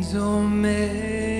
Angel made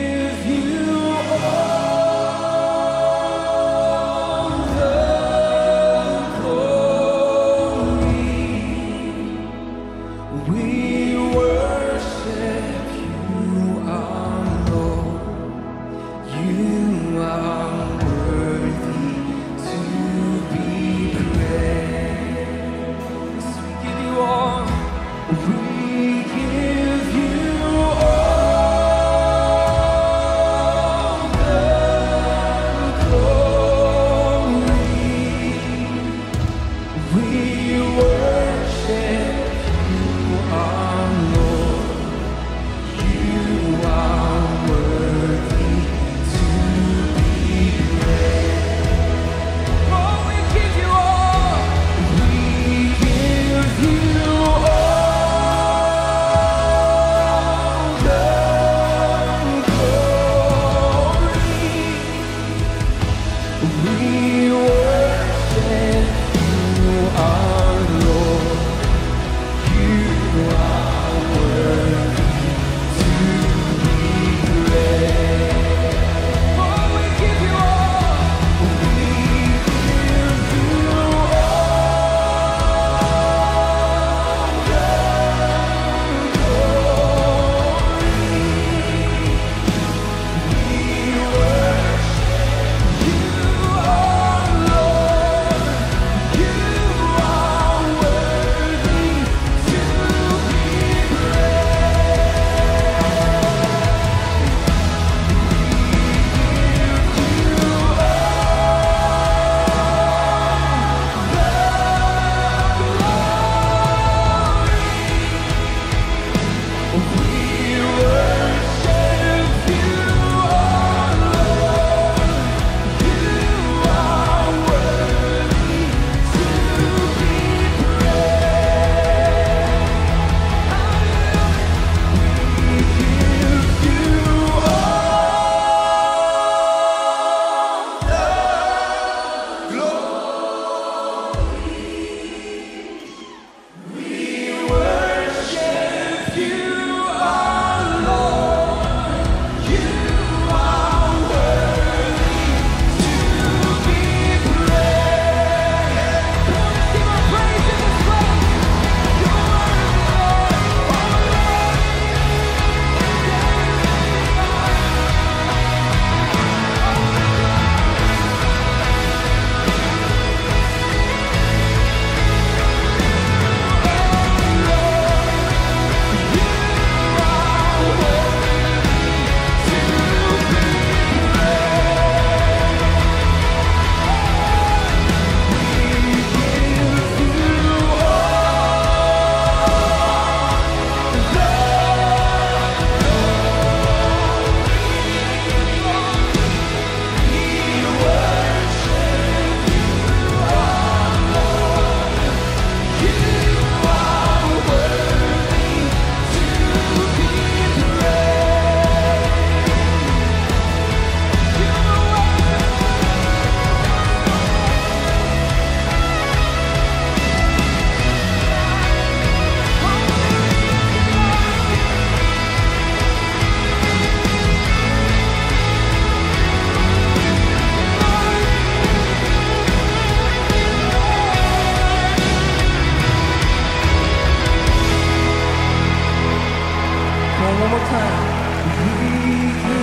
one more time.